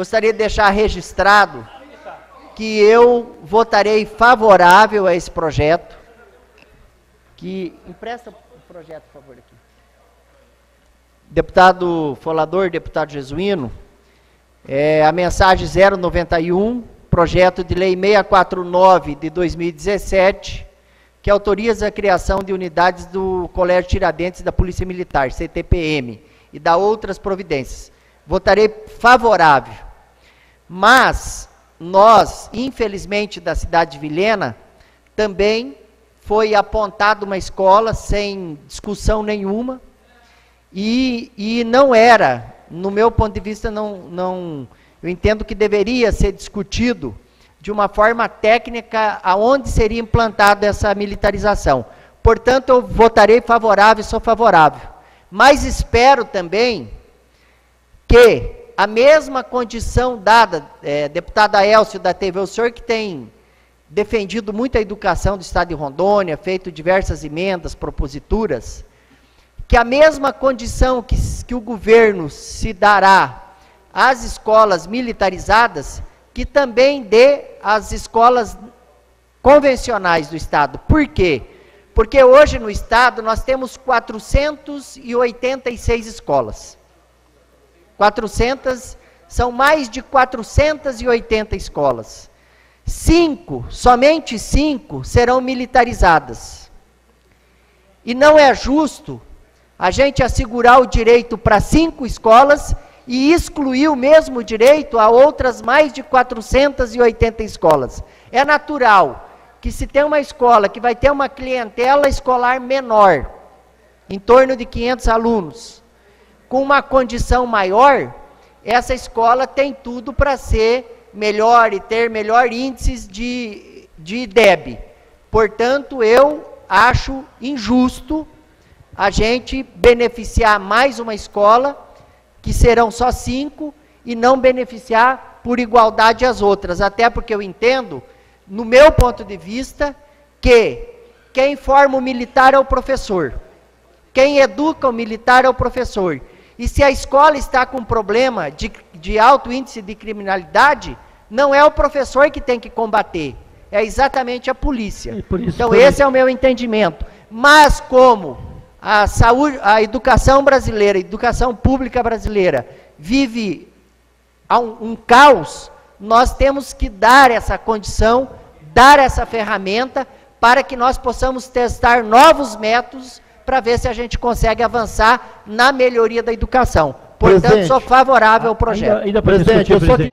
gostaria de deixar registrado que eu votarei favorável a esse projeto. Que empresta o projeto, por favor, aqui. Deputado Folador, deputado Jesuíno, é, a mensagem 091, projeto de lei 649 de 2017, que autoriza a criação de unidades do Colégio Tiradentes da Polícia Militar, CTPM, e da outras providências. Votarei favorável. Mas nós, infelizmente, da cidade de Vilhena, também foi apontada uma escola sem discussão nenhuma, e, e não era, no meu ponto de vista, não, não, eu entendo que deveria ser discutido de uma forma técnica aonde seria implantada essa militarização. Portanto, eu votarei favorável, sou favorável. Mas espero também que a mesma condição dada, é, deputada Elcio da TV, o senhor que tem defendido muito a educação do Estado de Rondônia, feito diversas emendas, proposituras, que a mesma condição que, que o governo se dará às escolas militarizadas, que também dê às escolas convencionais do Estado. Por quê? Porque hoje no Estado nós temos 486 escolas. 400, são mais de 480 escolas. Cinco, somente cinco, serão militarizadas. E não é justo a gente assegurar o direito para cinco escolas e excluir o mesmo direito a outras mais de 480 escolas. É natural que se tem uma escola que vai ter uma clientela escolar menor, em torno de 500 alunos, com uma condição maior, essa escola tem tudo para ser melhor e ter melhor índices de, de DEB. Portanto, eu acho injusto a gente beneficiar mais uma escola, que serão só cinco, e não beneficiar por igualdade as outras. Até porque eu entendo, no meu ponto de vista, que quem forma o militar é o professor. Quem educa o militar é o professor. E se a escola está com problema de, de alto índice de criminalidade, não é o professor que tem que combater, é exatamente a polícia. Isso, então, esse é o meu entendimento. Mas como a saúde, a educação brasileira, a educação pública brasileira vive um, um caos, nós temos que dar essa condição, dar essa ferramenta para que nós possamos testar novos métodos para ver se a gente consegue avançar na melhoria da educação. Portanto, presidente, sou favorável ao projeto. Ainda, ainda presidente, eu que...